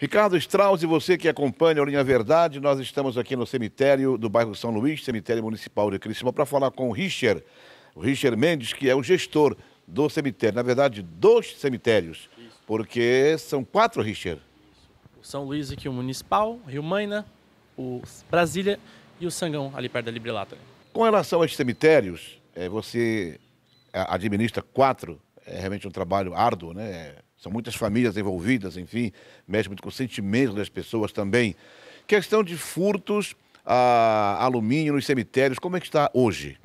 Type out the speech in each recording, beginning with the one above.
Ricardo Strauss e você que acompanha a Linha Verdade, nós estamos aqui no cemitério do bairro São Luís, cemitério municipal de Criciúma, para falar com o Richard, o Richard Mendes, que é o gestor do cemitério, na verdade, dos cemitérios, Isso. porque são quatro, Richard. O São Luís aqui, o Municipal, Rio Maina, o Brasília e o Sangão, ali perto da Librilata. Com relação aos cemitérios, é, você administra quatro, é realmente um trabalho árduo, né? São muitas famílias envolvidas, enfim, mexe muito com o sentimento das pessoas também. Questão de furtos a alumínio nos cemitérios, como é que está hoje?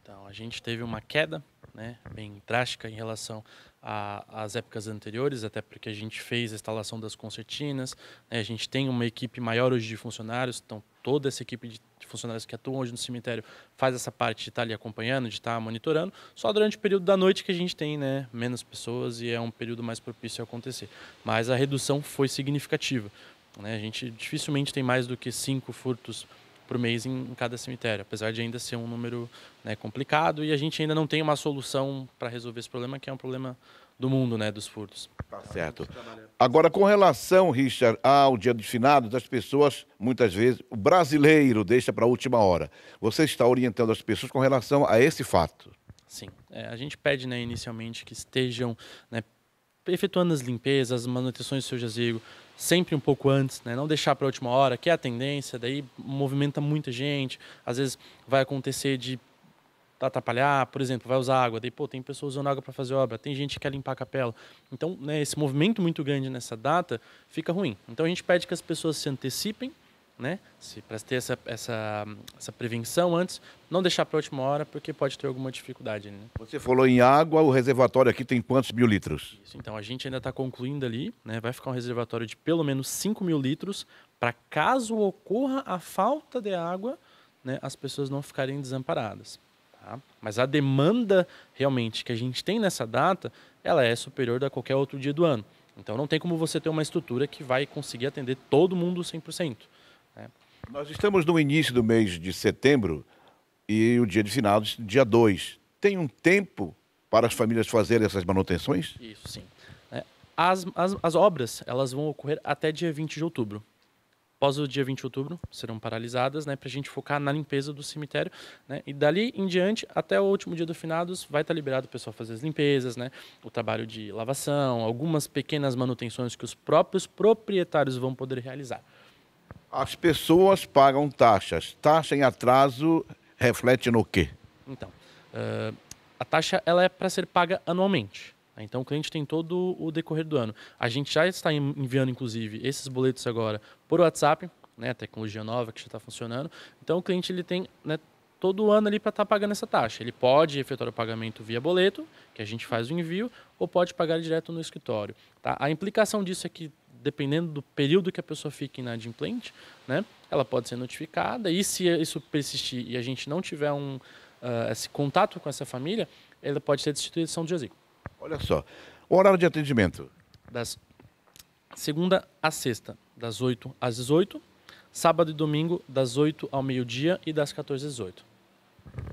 Então, a gente teve uma queda né, bem drástica em relação às épocas anteriores, até porque a gente fez a instalação das concertinas, né, a gente tem uma equipe maior hoje de funcionários, então toda essa equipe de funcionários que atuam hoje no cemitério faz essa parte de estar ali acompanhando, de estar monitorando. Só durante o período da noite que a gente tem né, menos pessoas e é um período mais propício a acontecer. Mas a redução foi significativa. Né? A gente dificilmente tem mais do que cinco furtos por mês em, em, cada cemitério, apesar de ainda ser um número né, complicado e a gente ainda não tem uma solução para resolver esse problema, que é um problema do mundo, né, dos furtos. Tá certo. Agora, com relação, Richard, ao dia de finados, as pessoas, muitas vezes, o brasileiro deixa para a última hora. Você está orientando as pessoas com relação a esse fato? Sim. É, a gente pede, né, inicialmente, que estejam né, efetuando as limpezas, as manutenções do seu jazigo, sempre um pouco antes, né? não deixar para a última hora, que é a tendência, daí movimenta muita gente, às vezes vai acontecer de atrapalhar, por exemplo, vai usar água, daí pô, tem pessoas usando água para fazer obra, tem gente que quer limpar a capela. Então, né, esse movimento muito grande nessa data fica ruim. Então a gente pede que as pessoas se antecipem, né, se para ter essa, essa, essa prevenção antes, não deixar para a última hora, porque pode ter alguma dificuldade. Né? Você falou em água, o reservatório aqui tem quantos mil litros? Isso, então a gente ainda está concluindo ali, né, vai ficar um reservatório de pelo menos 5 mil litros, para caso ocorra a falta de água, né, as pessoas não ficarem desamparadas. Tá? Mas a demanda realmente que a gente tem nessa data, ela é superior a qualquer outro dia do ano. Então não tem como você ter uma estrutura que vai conseguir atender todo mundo 100%. Né? Nós estamos no início do mês de setembro e o dia de finados, dia 2. Tem um tempo para as famílias fazerem essas manutenções? Isso, sim. É, as, as, as obras elas vão ocorrer até dia 20 de outubro após o dia 20 de outubro, serão paralisadas, né, para a gente focar na limpeza do cemitério, né, e dali em diante, até o último dia do finados, vai estar tá liberado o pessoal fazer as limpezas, né, o trabalho de lavação, algumas pequenas manutenções que os próprios proprietários vão poder realizar. As pessoas pagam taxas. Taxa em atraso reflete no quê? Então, uh, a taxa ela é para ser paga anualmente. Então o cliente tem todo o decorrer do ano. A gente já está enviando, inclusive, esses boletos agora por WhatsApp, né, tecnologia nova que já está funcionando. Então o cliente ele tem né, todo ano ali para estar tá pagando essa taxa. Ele pode efetuar o pagamento via boleto, que a gente faz o envio, ou pode pagar direto no escritório. Tá? A implicação disso é que, dependendo do período que a pessoa fica inadimplente, né, ela pode ser notificada, e se isso persistir e a gente não tiver um, uh, esse contato com essa família, ela pode ser destituição de jazigo. Olha só. O horário de atendimento? Das segunda a sexta, das 8 às 18. Sábado e domingo, das 8 ao meio-dia e das 14 às 18.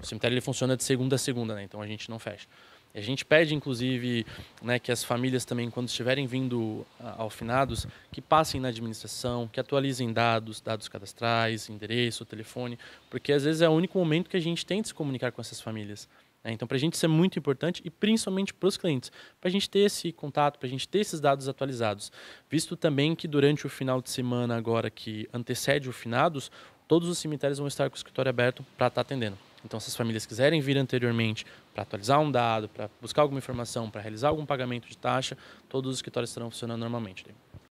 O cemitério ele funciona de segunda a segunda, né? então a gente não fecha. A gente pede, inclusive, né, que as famílias também, quando estiverem vindo ao finados, que passem na administração, que atualizem dados, dados cadastrais, endereço, telefone, porque às vezes é o único momento que a gente tem de se comunicar com essas famílias. Né? Então, para a gente isso é muito importante e principalmente para os clientes, para a gente ter esse contato, para a gente ter esses dados atualizados. Visto também que durante o final de semana agora que antecede o finados, todos os cemitérios vão estar com o escritório aberto para estar tá atendendo. Então, se as famílias quiserem vir anteriormente para atualizar um dado, para buscar alguma informação, para realizar algum pagamento de taxa, todos os escritórios estarão funcionando normalmente.